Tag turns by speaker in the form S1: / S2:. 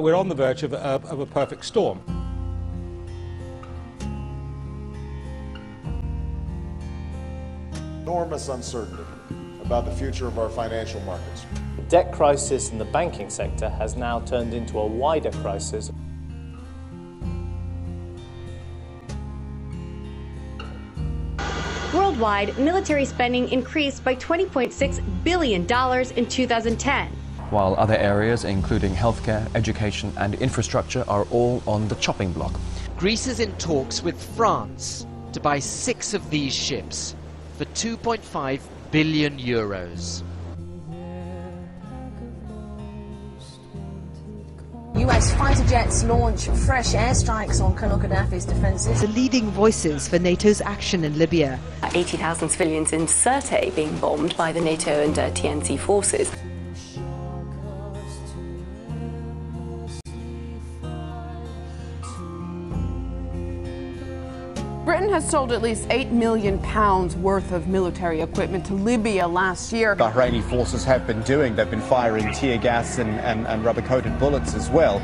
S1: We're on the verge of a, of a perfect storm.
S2: Enormous uncertainty about the future of our financial markets.
S3: The debt crisis in the banking sector has now turned into a wider crisis.
S4: Worldwide, military spending increased by $20.6 billion in 2010.
S5: While other areas, including healthcare, education, and infrastructure, are all on the chopping block.
S6: Greece is in talks with France to buy six of these ships for 2.5 billion euros.
S7: US fighter jets launch fresh airstrikes on Colonel Gaddafi's defences.
S8: The leading voices for NATO's action in Libya.
S9: 80,000 civilians in Sirte being bombed by the NATO and uh, TNC forces.
S10: Britain has sold at least 8 million pounds worth of military equipment to Libya last year.
S11: Bahraini forces have been doing. They've been firing tear gas and, and, and rubber coated bullets as well.